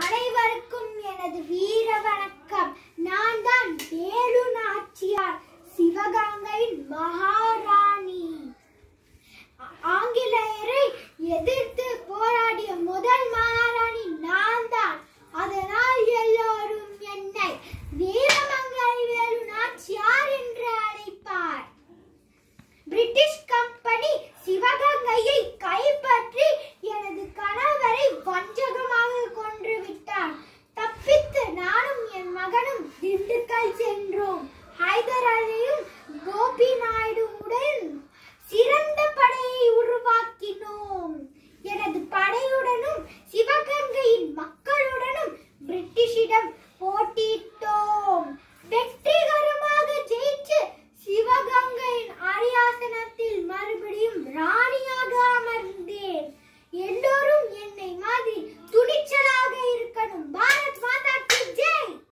அனைவருக்கும் எனது வீ நாங்கள் சென்றோம். ஹைதர் அலியும் கோபி நாயுடுவுடன் சிறந்த